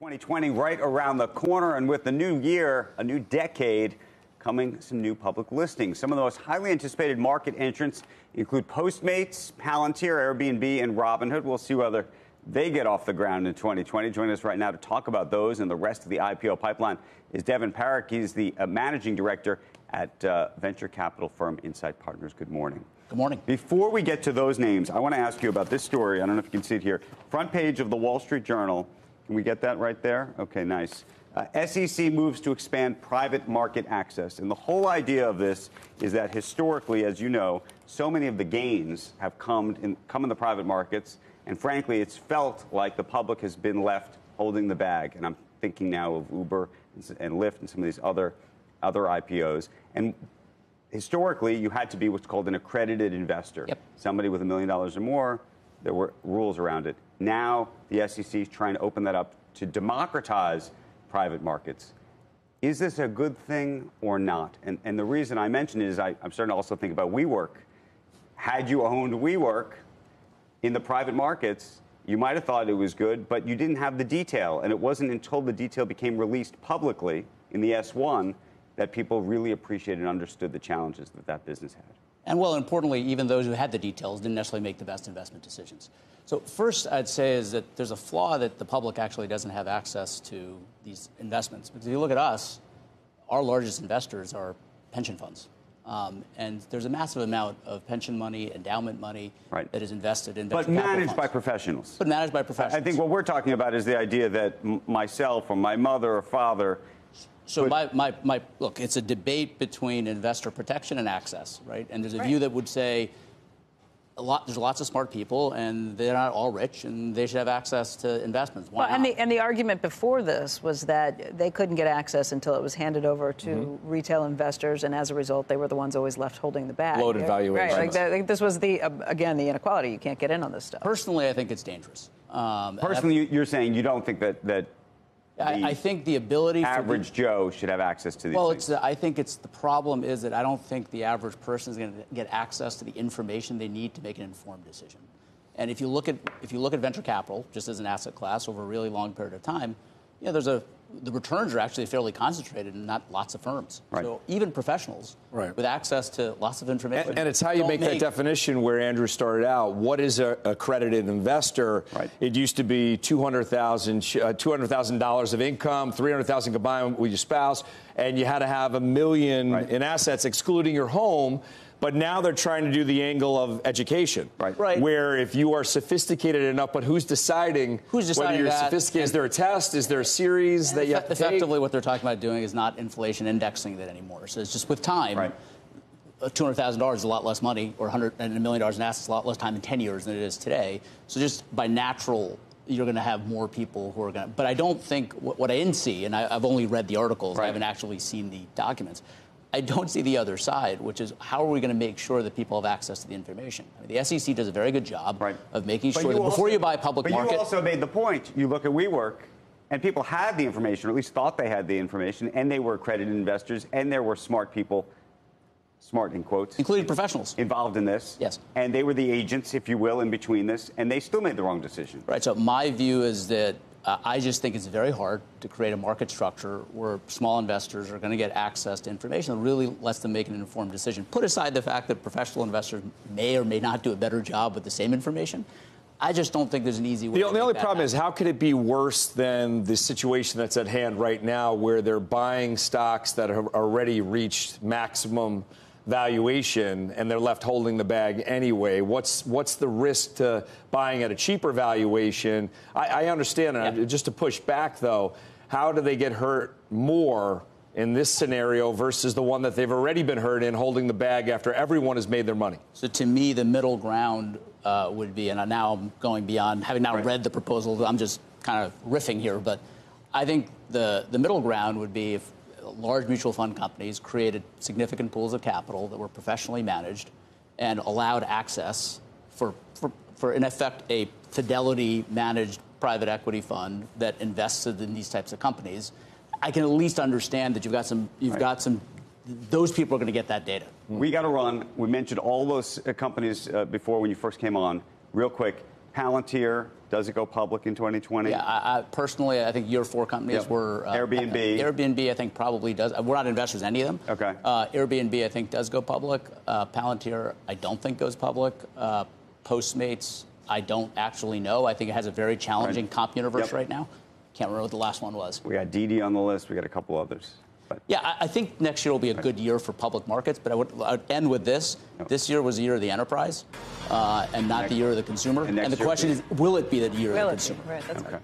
2020 right around the corner, and with the new year, a new decade, coming some new public listings. Some of the most highly anticipated market entrants include Postmates, Palantir, Airbnb, and Robinhood. We'll see whether they get off the ground in 2020. Joining us right now to talk about those and the rest of the IPO pipeline is Deven Parekh. He's the uh, managing director at uh, venture capital firm Insight Partners. Good morning. Good morning. Before we get to those names, I want to ask you about this story. I don't know if you can see it here. Front page of the Wall Street Journal. Can we get that right there? Okay, nice. Uh, SEC moves to expand private market access. And the whole idea of this is that historically, as you know, so many of the gains have come in, come in the private markets. And frankly, it's felt like the public has been left holding the bag. And I'm thinking now of Uber and Lyft and some of these other, other IPOs. And historically, you had to be what's called an accredited investor. Yep. Somebody with a million dollars or more. There were rules around it. Now the SEC is trying to open that up to democratize private markets. Is this a good thing or not? And, and the reason I mention it is I, I'm starting to also think about WeWork. Had you owned WeWork in the private markets, you might have thought it was good, but you didn't have the detail. And it wasn't until the detail became released publicly in the S1 that people really appreciated and understood the challenges that that business had. And well, importantly, even those who had the details didn't necessarily make the best investment decisions. So first, I'd say is that there's a flaw that the public actually doesn't have access to these investments. Because if you look at us, our largest investors are pension funds. Um, and there's a massive amount of pension money, endowment money right. that is invested in But managed by professionals. But managed by professionals. I think what we're talking about is the idea that m- myself or my mother or father so my, my, my look, it's a debate between investor protection and access, right? And there's a right. view that would say a lot, there's lots of smart people, and they're not all rich, and they should have access to investments. Why well, and the, and the argument before this was that they couldn't get access until it was handed over to mm-hmm. retail investors, and as a result, they were the ones always left holding the bag. Bloated valuations. Right. Like that, this was the uh, again the inequality. You can't get in on this stuff. Personally, I think it's dangerous. Um, Personally, you're saying you don't think that that I, I, think the ability average the, Joe should have access to these. Well, things. it's. I think it's the problem is that I don't think the average person is going to get access to the information they need to make an informed decision. And if you look at if you look at venture capital just as an asset class over a really long period of time, you know, there's a the returns are actually fairly concentrated and not lots of firms. Right. So even professionals right. with access to lots of information. And, and it's how you make, make, that definition where Andrew started out. What is a accredited investor? Right. It used to be $200,000 uh, $200, of income, 300000 combined with your spouse, and you had to have a million right. in assets excluding your home. But now they're trying to do the angle of education. Right. right. Where if you are sophisticated enough, but who's deciding, who's deciding whether you're that? sophisticated? Is there a test? Is there a series that you have to Effectively, take? what they're talking about doing is not inflation indexing that anymore. So it's just with time. Right. Uh, $200,000 is a lot less money, or 100 and a million dollars in assets, a lot less time in 10 years than it is today. So just by natural you're going to have more people who are going to. But I don't think what, what I didn't see, and I, have only read the articles, right. I haven't actually seen the documents. I don't see the other side, which is how are we going to make sure that people have access to the information? I mean, the SEC does a very good job right. of making but sure that also, before you buy a public but market. But you also made the point. You look at WeWork, and people had the information, or at least thought they had the information, and they were accredited investors, and there were smart people, smart in quotes, including professionals involved in this. Yes. And they were the agents, if you will, in between this, and they still made the wrong decision. Right. So my view is that uh, I just think it's very hard to create a market structure where small investors are going to get access to information that really lets them make an informed decision. Put aside the fact that professional investors may or may not do a better job with the same information. I just don't think there's an easy way. The, the only problem happen. is how could it be worse than the situation that's at hand right now, where they're buying stocks that have already reached maximum valuation and they're left holding the bag anyway. What's what's the risk to buying at a cheaper valuation? I, I understand it. Yeah. Just to push back though, how do they get hurt more in this scenario versus the one that they've already been hurt in holding the bag after everyone has made their money? So to me, the middle ground uh, would be, and now I'm going beyond having now right. read the proposal. I'm just kind of riffing here, but I think the the middle ground would be if large mutual fund companies created significant pools of capital that were professionally managed and allowed access for, for, for in effect, a Fidelity managed private equity fund that invested in these types of companies. I can at least understand that you've got some, you've right. got some, those people are going to get that data. We got to run. We mentioned all those uh, companies uh, before when you first came on. Real quick, Palantir, does it go public in 2020? Yeah, I, I, personally, I think your four companies Yep. were uh, Airbnb. Airbnb, I think, probably does. We're not investors in any of them. Okay. Uh, Airbnb, I think, does go public. Uh, Palantir, I don't think goes public. Uh, Postmates, I don't actually know. I think it has a very challenging Right. comp universe Yep. right now. Can't remember what the last one was. We got DD on the list. We got a couple others. But Yeah, I, I think next year will be a good year for public markets, but I would, I would end with this. This year was the year of the enterprise uh, and not the year of the consumer. And next the question is, will it be the year of the consumer? right? That's Okay.